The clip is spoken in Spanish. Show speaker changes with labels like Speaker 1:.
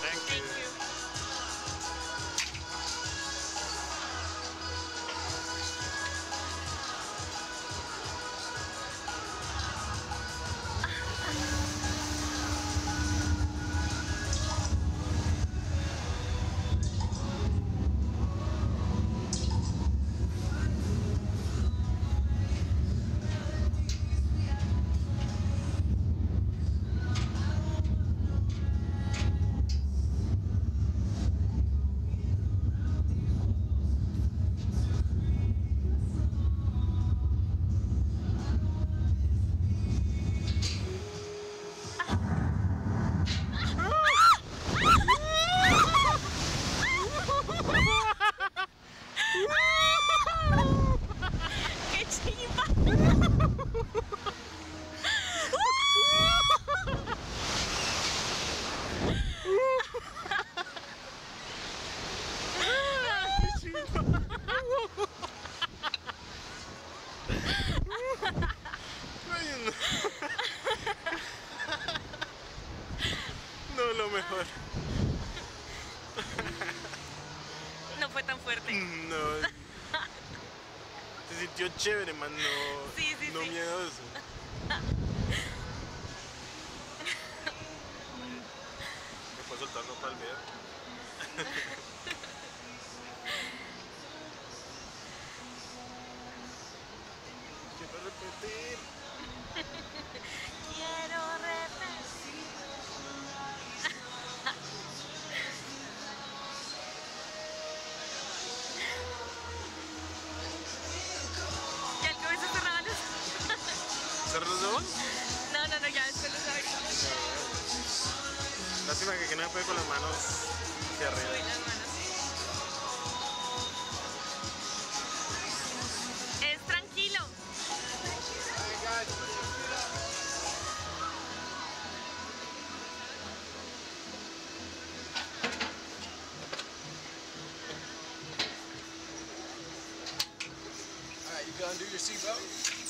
Speaker 1: Thanks. No. Lo mejor.
Speaker 2: No fue tan fuerte.
Speaker 1: No. Sintió chévere, man. No,
Speaker 2: Sí, sí,
Speaker 1: no
Speaker 2: sí.
Speaker 1: miedoso. Después soltando para el video. Quiero repetir. ¿Cerrar los ojos?
Speaker 2: No, no, no, ya después los abrí.
Speaker 1: Lástima que, que no se puede con las manos hacia arriba.
Speaker 2: las manos. Es tranquilo.
Speaker 3: All right, you gonna do your seatbelt?